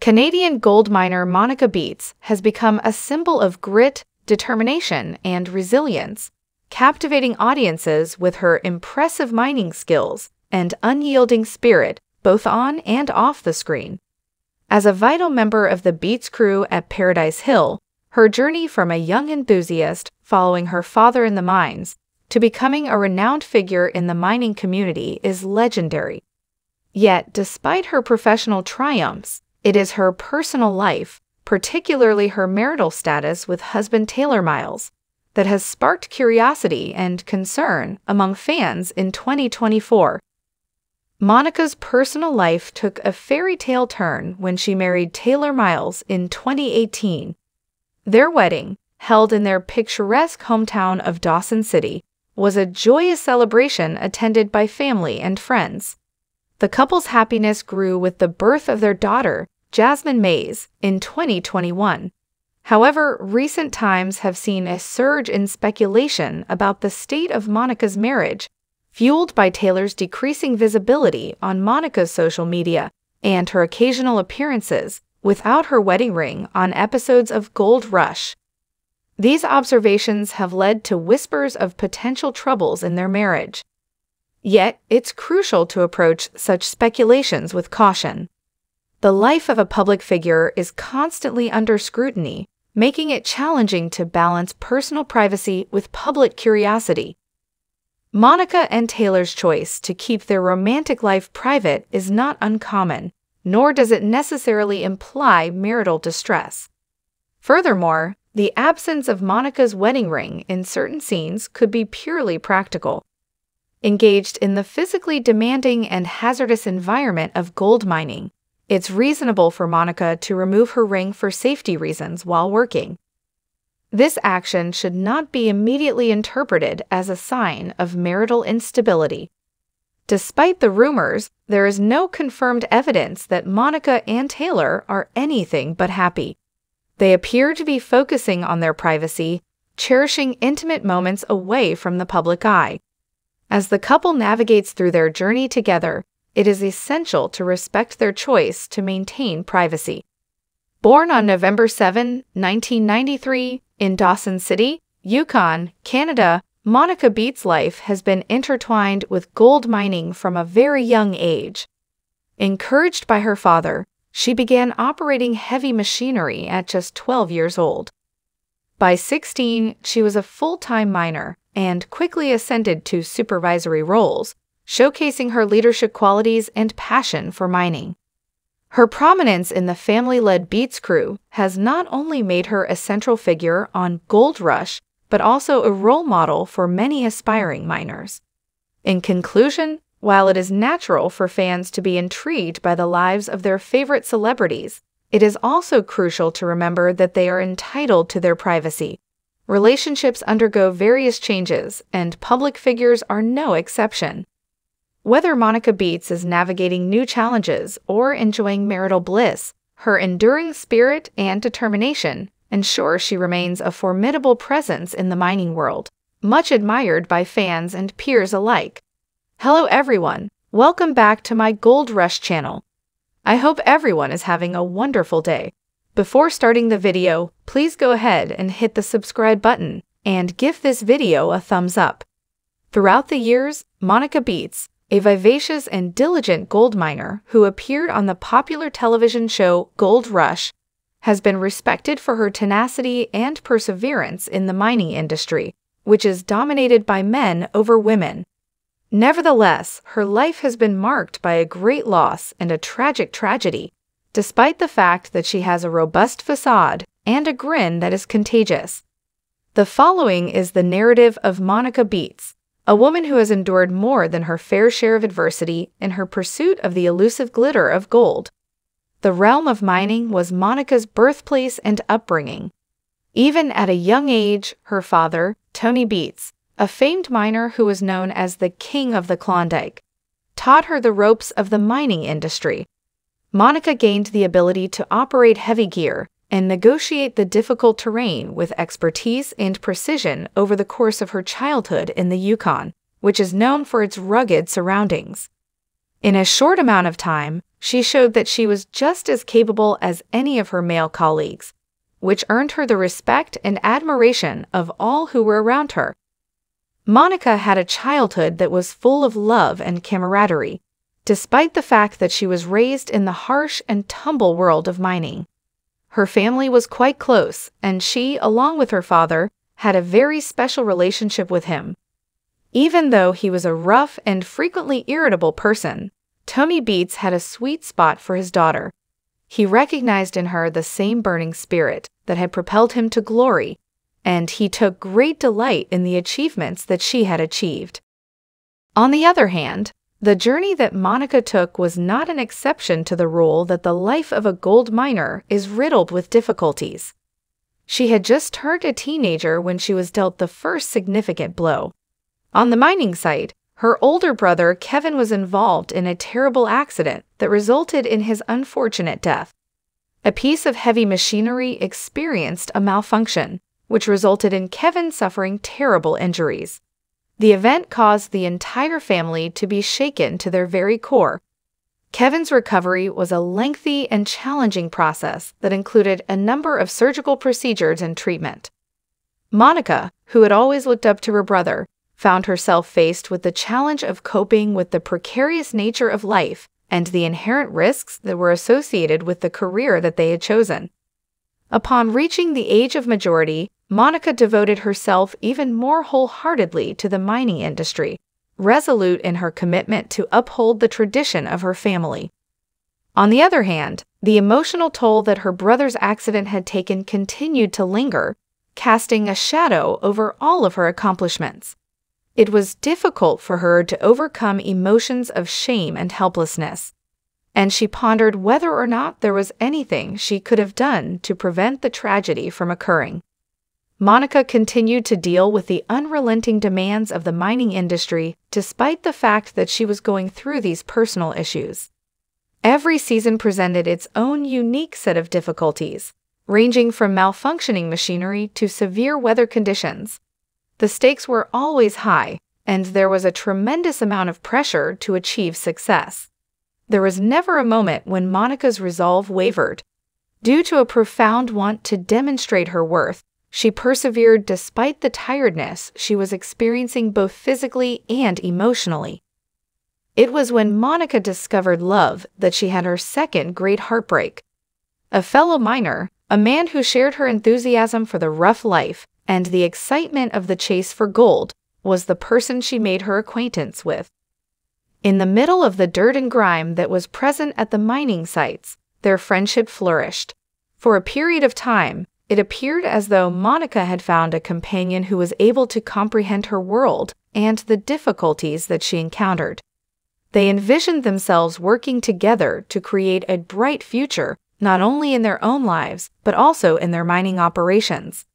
Canadian gold miner Monica Beets has become a symbol of grit, determination, and resilience, captivating audiences with her impressive mining skills and unyielding spirit both on and off the screen. As a vital member of the Beets crew at Paradise Hill, her journey from a young enthusiast following her father in the mines to becoming a renowned figure in the mining community is legendary. Yet, despite her professional triumphs, it is her personal life, particularly her marital status with husband Taylor Miles, that has sparked curiosity and concern among fans in 2024. Monica's personal life took a fairy tale turn when she married Taylor Miles in 2018. Their wedding, held in their picturesque hometown of Dawson City, was a joyous celebration attended by family and friends. The couple's happiness grew with the birth of their daughter, Jasmine Mays, in 2021. However, recent times have seen a surge in speculation about the state of Monica's marriage, fueled by Taylor's decreasing visibility on Monica's social media and her occasional appearances without her wedding ring on episodes of Gold Rush. These observations have led to whispers of potential troubles in their marriage. Yet, it's crucial to approach such speculations with caution. The life of a public figure is constantly under scrutiny, making it challenging to balance personal privacy with public curiosity. Monica and Taylor's choice to keep their romantic life private is not uncommon, nor does it necessarily imply marital distress. Furthermore, the absence of Monica's wedding ring in certain scenes could be purely practical. Engaged in the physically demanding and hazardous environment of gold mining, it's reasonable for Monica to remove her ring for safety reasons while working. This action should not be immediately interpreted as a sign of marital instability. Despite the rumors, there is no confirmed evidence that Monica and Taylor are anything but happy. They appear to be focusing on their privacy, cherishing intimate moments away from the public eye. As the couple navigates through their journey together, it is essential to respect their choice to maintain privacy. Born on November 7, 1993, in Dawson City, Yukon, Canada, Monica Beets' life has been intertwined with gold mining from a very young age. Encouraged by her father, she began operating heavy machinery at just 12 years old. By 16, she was a full time miner and quickly ascended to supervisory roles, showcasing her leadership qualities and passion for mining. Her prominence in the family led Beets crew has not only made her a central figure on Gold Rush, but also a role model for many aspiring miners. In conclusion, while it is natural for fans to be intrigued by the lives of their favorite celebrities, it is also crucial to remember that they are entitled to their privacy. Relationships undergo various changes, and public figures are no exception. Whether Monica Beets is navigating new challenges or enjoying marital bliss, her enduring spirit and determination ensure she remains a formidable presence in the mining world, much admired by fans and peers alike. Hello everyone, welcome back to my Gold Rush channel. I hope everyone is having a wonderful day. Before starting the video, please go ahead and hit the subscribe button and give this video a thumbs up. Throughout the years, Monica Beets, a vivacious and diligent gold miner who appeared on the popular television show Gold Rush, has been respected for her tenacity and perseverance in the mining industry, which is dominated by men over women. Nevertheless, her life has been marked by a great loss and a tragic tragedy, despite the fact that she has a robust facade and a grin that is contagious. The following is the narrative of Monica Beets, a woman who has endured more than her fair share of adversity in her pursuit of the elusive glitter of gold. The realm of mining was Monica's birthplace and upbringing. Even at a young age, her father, Tony Beets, a famed miner who was known as the King of the Klondike, taught her the ropes of the mining industry. Monica gained the ability to operate heavy gear and negotiate the difficult terrain with expertise and precision over the course of her childhood in the Yukon, which is known for its rugged surroundings. In a short amount of time, she showed that she was just as capable as any of her male colleagues, which earned her the respect and admiration of all who were around her. Monica had a childhood that was full of love and camaraderie, despite the fact that she was raised in the harsh and tumble world of mining. Her family was quite close, and she, along with her father, had a very special relationship with him. Even though he was a rough and frequently irritable person, Tommy Beets had a sweet spot for his daughter. He recognized in her the same burning spirit that had propelled him to glory, and he took great delight in the achievements that she had achieved. On the other hand, the journey that Monica took was not an exception to the rule that the life of a gold miner is riddled with difficulties. She had just turned a teenager when she was dealt the first significant blow. On the mining site, her older brother, Kevin, was involved in a terrible accident that resulted in his unfortunate death. A piece of heavy machinery experienced a malfunction, which resulted in Kevin suffering terrible injuries. The event caused the entire family to be shaken to their very core. Kevin's recovery was a lengthy and challenging process that included a number of surgical procedures and treatment. Monica, who had always looked up to her brother, found herself faced with the challenge of coping with the precarious nature of life and the inherent risks that were associated with the career that they had chosen. Upon reaching the age of majority, Monica devoted herself even more wholeheartedly to the mining industry, resolute in her commitment to uphold the tradition of her family. On the other hand, the emotional toll that her brother's accident had taken continued to linger, casting a shadow over all of her accomplishments. It was difficult for her to overcome emotions of shame and helplessness, and she pondered whether or not there was anything she could have done to prevent the tragedy from occurring. Monica continued to deal with the unrelenting demands of the mining industry despite the fact that she was going through these personal issues. Every season presented its own unique set of difficulties, ranging from malfunctioning machinery to severe weather conditions, the stakes were always high, and there was a tremendous amount of pressure to achieve success. There was never a moment when Monica's resolve wavered. Due to a profound want to demonstrate her worth, she persevered despite the tiredness she was experiencing both physically and emotionally. It was when Monica discovered love that she had her second great heartbreak. A fellow miner, a man who shared her enthusiasm for the rough life, and the excitement of the chase for gold was the person she made her acquaintance with. In the middle of the dirt and grime that was present at the mining sites, their friendship flourished. For a period of time, it appeared as though Monica had found a companion who was able to comprehend her world and the difficulties that she encountered. They envisioned themselves working together to create a bright future, not only in their own lives, but also in their mining operations.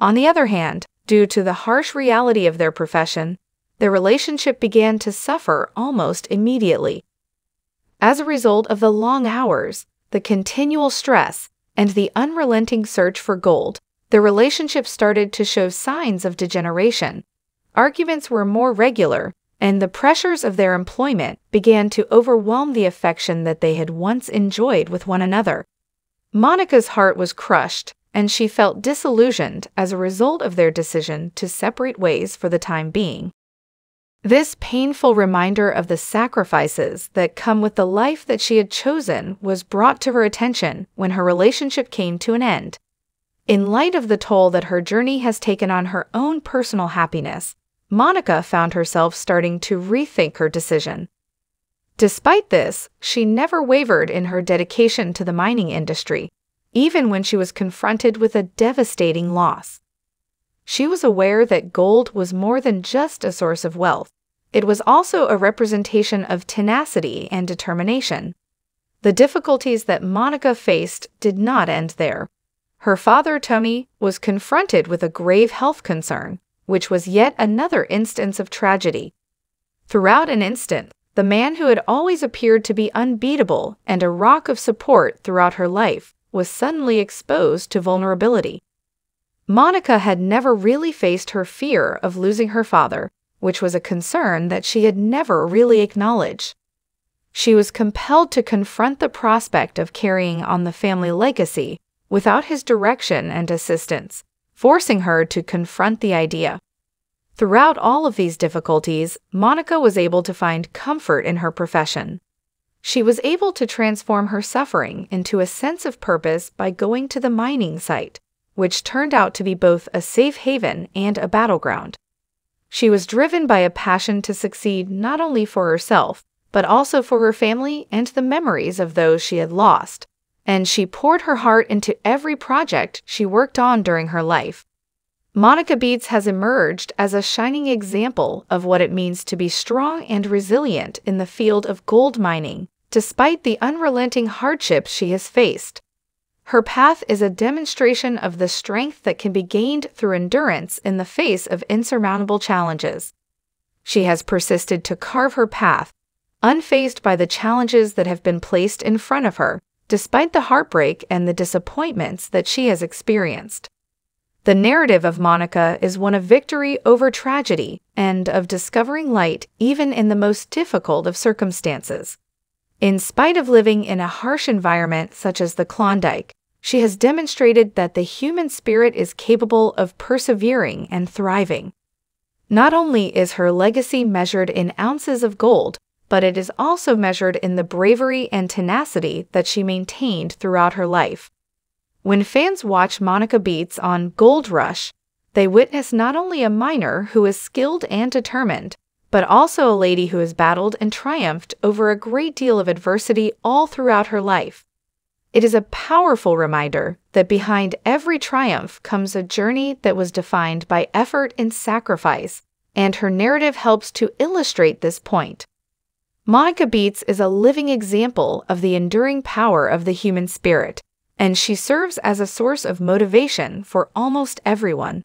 On the other hand, due to the harsh reality of their profession, their relationship began to suffer almost immediately. As a result of the long hours, the continual stress, and the unrelenting search for gold, the relationship started to show signs of degeneration. Arguments were more regular, and the pressures of their employment began to overwhelm the affection that they had once enjoyed with one another. Monica's heart was crushed, and she felt disillusioned as a result of their decision to separate ways for the time being. This painful reminder of the sacrifices that come with the life that she had chosen was brought to her attention when her relationship came to an end. In light of the toll that her journey has taken on her own personal happiness, Monica found herself starting to rethink her decision. Despite this, she never wavered in her dedication to the mining industry, even when she was confronted with a devastating loss. She was aware that gold was more than just a source of wealth. It was also a representation of tenacity and determination. The difficulties that Monica faced did not end there. Her father, Tommy, was confronted with a grave health concern, which was yet another instance of tragedy. Throughout an instant, the man who had always appeared to be unbeatable and a rock of support throughout her life was suddenly exposed to vulnerability. Monica had never really faced her fear of losing her father, which was a concern that she had never really acknowledged. she was compelled to confront the prospect of carrying on the family legacy without his direction and assistance, forcing her to confront the idea. Throughout all of these difficulties, Monica was able to find comfort in her profession. She was able to transform her suffering into a sense of purpose by going to the mining site, which turned out to be both a safe haven and a battleground. She was driven by a passion to succeed not only for herself, but also for her family and the memories of those she had lost, and she poured her heart into every project she worked on during her life. Monica Beets has emerged as a shining example of what it means to be strong and resilient in the field of gold mining, despite the unrelenting hardships she has faced. Her path is a demonstration of the strength that can be gained through endurance in the face of insurmountable challenges. She has persisted to carve her path, unfazed by the challenges that have been placed in front of her, despite the heartbreak and the disappointments that she has experienced. The narrative of Monica is one of victory over tragedy and of discovering light even in the most difficult of circumstances. In spite of living in a harsh environment such as the Klondike, she has demonstrated that the human spirit is capable of persevering and thriving. Not only is her legacy measured in ounces of gold, but it is also measured in the bravery and tenacity that she maintained throughout her life. When fans watch Monica Beets on Gold Rush, they witness not only a miner who is skilled and determined, but also a lady who has battled and triumphed over a great deal of adversity all throughout her life. It is a powerful reminder that behind every triumph comes a journey that was defined by effort and sacrifice, and her narrative helps to illustrate this point. Monica Beets is a living example of the enduring power of the human spirit and she serves as a source of motivation for almost everyone.